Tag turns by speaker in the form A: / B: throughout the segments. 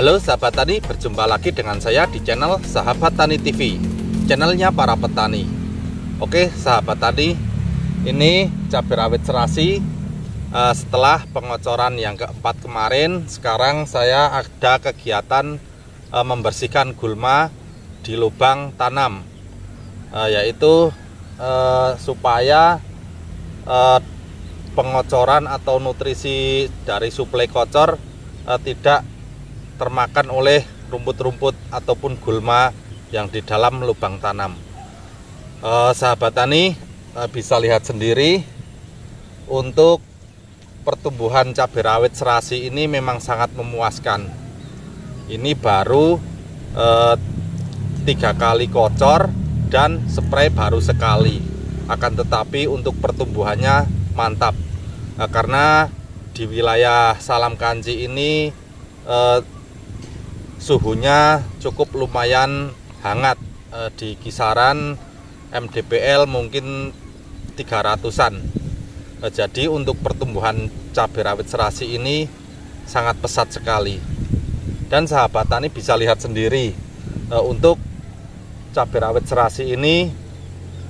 A: Halo sahabat tani, berjumpa lagi dengan saya di channel Sahabat Tani TV Channelnya para petani. Oke sahabat tani, ini cabai rawit serasi uh, Setelah pengocoran yang keempat kemarin Sekarang saya ada kegiatan uh, membersihkan gulma di lubang tanam uh, Yaitu supaya pengocoran atau nutrisi dari suplai kocor tidak termakan oleh rumput-rumput ataupun gulma yang di dalam lubang tanam. Eh, sahabat tani eh, bisa lihat sendiri untuk pertumbuhan cabai rawit serasi ini memang sangat memuaskan. Ini baru eh, tiga kali kocor dan spray baru sekali. Akan tetapi untuk pertumbuhannya mantap eh, karena di wilayah Salam Kanci ini eh, suhunya cukup lumayan hangat. E, di kisaran MDPL mungkin 300-an e, jadi untuk pertumbuhan cabai rawit serasi ini sangat pesat sekali. Dan sahabat tani bisa lihat sendiri e, untuk cabai rawit serasi ini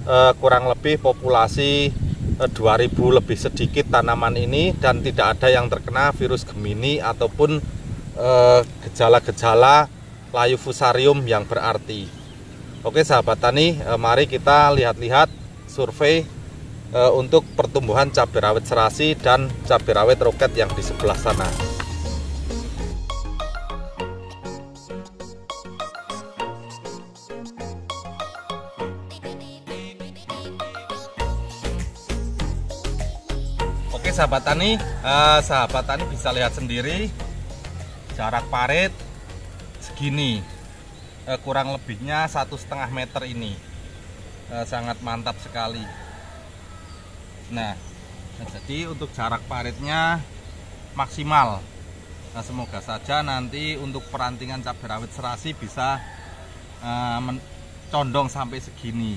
A: e, kurang lebih populasi 2000 lebih sedikit tanaman ini dan tidak ada yang terkena virus Gemini ataupun Eh, gejala-gejala layu fusarium yang berarti. Oke sahabat tani, eh, mari kita lihat-lihat survei eh, untuk pertumbuhan cabai rawit serasi dan cabai rawit roket yang di sebelah sana. Oke sahabat tani, sahabat tani bisa lihat sendiri jarak parit segini. Eh, kurang lebihnya satu setengah meter ini. Eh, sangat mantap sekali. Nah jadi untuk jarak paritnya maksimal. Nah semoga saja nanti untuk perantingan cabai rawit serasi bisa eh, condong sampai segini.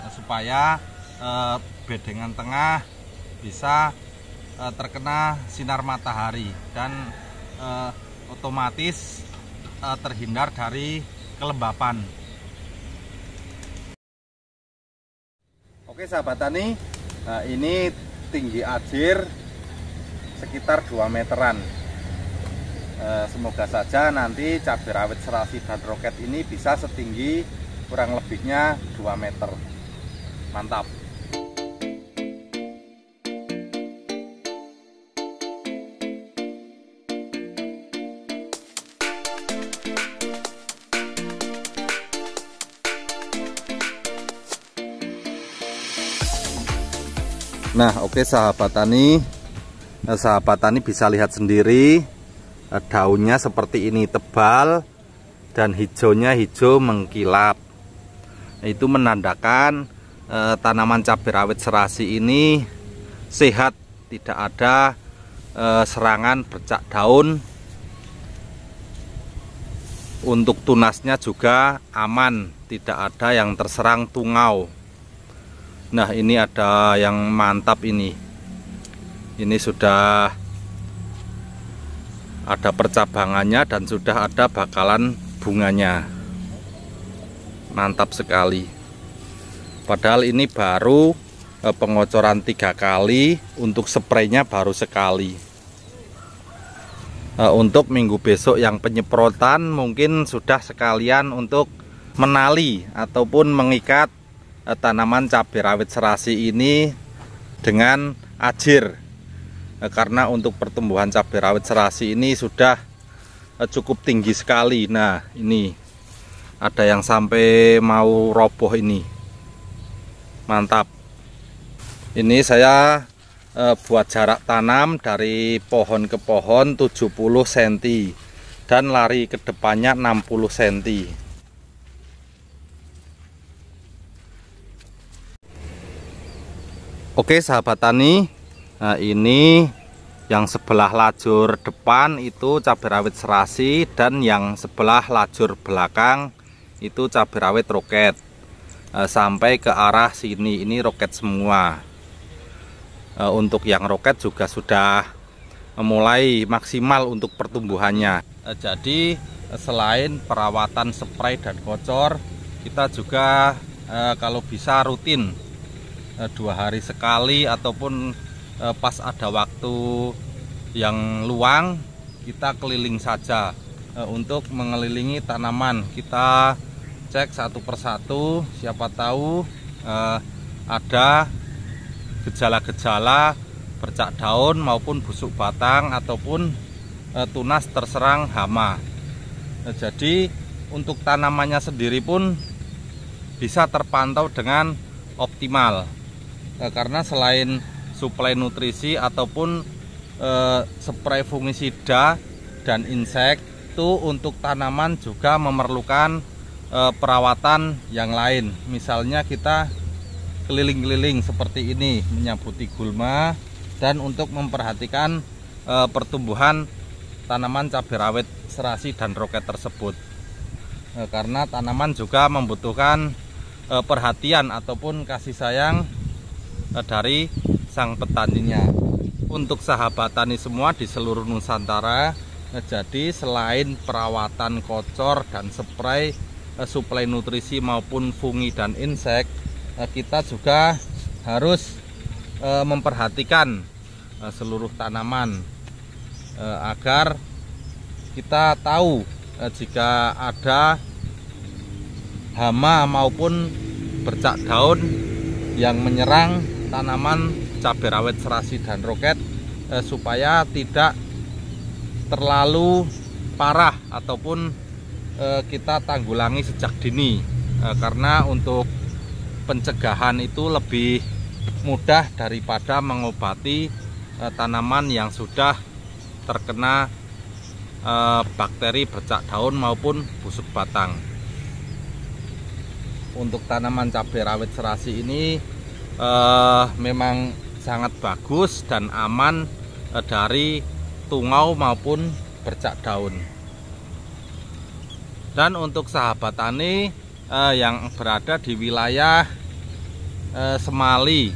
A: Nah, supaya eh, bedengan tengah bisa eh, terkena sinar matahari dan uh, otomatis uh, terhindar dari kelembapan. Oke sahabat tani, nah ini tinggi ajir sekitar 2 meteran. Uh, semoga saja nanti cabai rawit serasi dan roket ini bisa setinggi kurang lebihnya 2 meter. Mantap. Nah oke okay, sahabat tani. Nah, Sahabat tani bisa lihat sendiri eh, Daunnya seperti ini tebal Dan hijaunya hijau mengkilap. Itu menandakan eh, tanaman cabai rawit serasi ini Sehat Tidak ada eh, serangan bercak daun. Untuk tunasnya juga aman Tidak ada yang terserang tungau Nah ini ada yang mantap ini. Ini sudah ada percabangannya dan sudah ada bakalan bunganya. Mantap sekali. Padahal ini baru eh, pengocoran tiga kali Untuk spraynya baru sekali. Eh, Untuk minggu besok yang penyemprotan mungkin sudah sekalian untuk menali ataupun mengikat Eh, tanaman cabai rawit serasi ini dengan ajir. Eh, karena untuk pertumbuhan cabai rawit serasi ini sudah eh, cukup tinggi sekali. Nah ini ada yang sampai mau roboh ini. Mantap. Ini saya buat jarak tanam dari pohon ke pohon 70 cm dan lari ke depannya 60 cm Oke sahabat tani. Nah ini yang sebelah lajur depan itu cabai rawit serasi dan yang sebelah lajur belakang itu cabai rawit roket. E, sampai ke arah sini. Ini roket semua. E, untuk yang roket juga sudah mulai maksimal untuk pertumbuhannya. Jadi selain perawatan spray dan kocor, kita juga kalau bisa rutin dua hari sekali ataupun pas ada waktu yang luang kita keliling saja untuk mengelilingi tanaman kita cek satu persatu siapa tahu ada gejala-gejala bercak daun maupun busuk batang ataupun tunas terserang hama. Jadi untuk tanamannya sendiri pun bisa terpantau dengan optimal e, karena selain suplai nutrisi ataupun e, spray fungisida dan insek itu untuk tanaman juga memerlukan e, perawatan yang lain. Misalnya kita keliling-keliling seperti ini menyambuti gulma dan untuk memperhatikan e, pertumbuhan tanaman cabai rawit serasi dan roket tersebut e, karena tanaman juga membutuhkan e, perhatian ataupun kasih sayang dari sang petaninya. Untuk sahabat tani semua di seluruh Nusantara e, jadi selain perawatan kocor dan spray e, suplai nutrisi maupun fungi dan insek kita juga harus memperhatikan Eh, seluruh tanaman eh, agar kita tahu eh, jika ada hama maupun bercak daun yang menyerang tanaman cabai rawit serasi dan roket supaya tidak terlalu parah ataupun kita tanggulangi sejak dini karena untuk pencegahan itu lebih mudah daripada mengobati Eh, tanaman yang sudah terkena eh, bakteri bercak daun maupun busuk batang. Untuk tanaman cabai rawit serasi ini eh, memang sangat bagus dan aman dari tungau maupun bercak daun. Dan untuk sahabat tani yang berada di wilayah Semali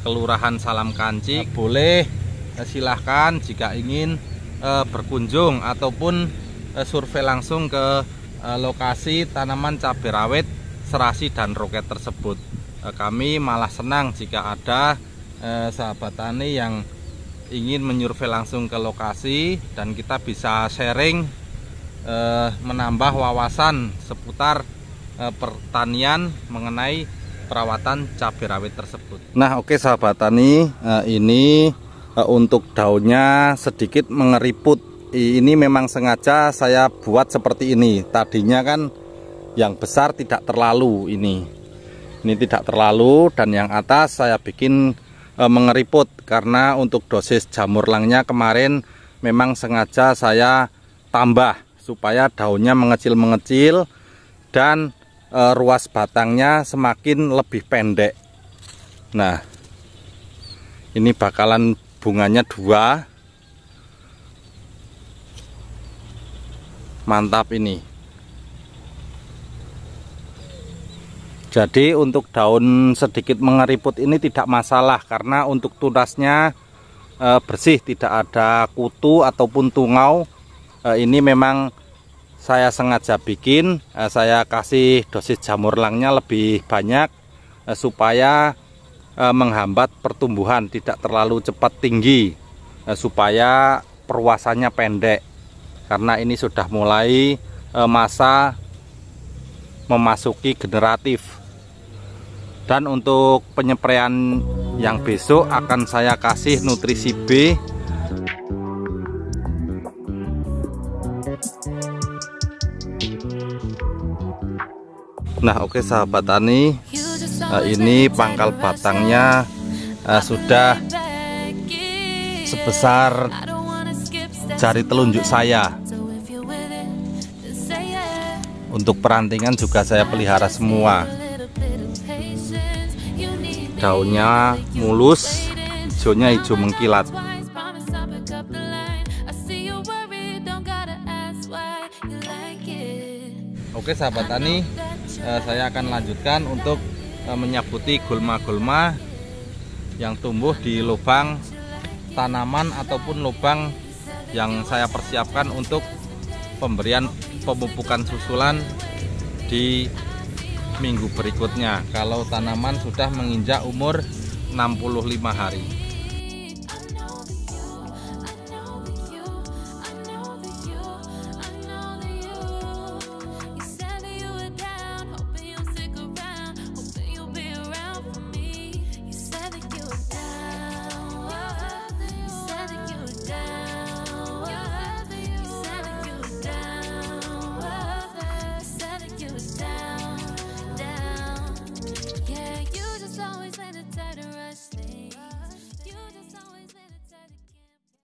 A: Kelurahan Salam Kanci boleh eh, silahkan jika ingin eh, berkunjung ataupun eh, survei langsung ke lokasi tanaman cabai rawit serasi dan roket tersebut kami malah senang jika ada sahabat tani yang ingin menyurvei langsung ke lokasi dan kita bisa sharing menambah wawasan seputar pertanian mengenai perawatan cabai rawit tersebut. Nah, oke sahabat tani, uh, ini uh, untuk daunnya sedikit mengeriput. Ini memang sengaja saya buat seperti ini. Tadinya kan yang besar tidak terlalu ini. Ini tidak terlalu dan yang atas saya bikin uh, mengeriput karena untuk dosis jamur langnya kemarin memang sengaja saya tambah supaya daunnya mengecil-mengecil dan e, ruas batangnya semakin lebih pendek. Nah ini bakalan bunganya dua. Mantap ini jadi untuk daun sedikit mengeriput ini tidak masalah karena untuk tunasnya e, bersih tidak ada kutu ataupun tungau. E, ini memang saya sengaja bikin eh, saya kasih dosis jamur langnya lebih banyak eh, supaya eh, menghambat pertumbuhan tidak terlalu cepat tinggi supaya perluasannya pendek. Karena ini sudah mulai masa memasuki generatif dan untuk penyepraian yang besok akan saya kasih nutrisi B. Nah oke okay, sahabat tani. Uh, Ini pangkal batangnya uh, Sudah Sebesar Jari telunjuk saya. Untuk perantingan juga saya pelihara semua Daunnya mulus Hijaunya hijau mengkilat. Oke sahabat tani eh, saya akan lanjutkan untuk eh, menyaputi gulma-gulma yang tumbuh di lubang tanaman ataupun lubang yang saya persiapkan untuk pemberian pemupukan susulan di minggu berikutnya kalau tanaman sudah menginjak umur 65 hari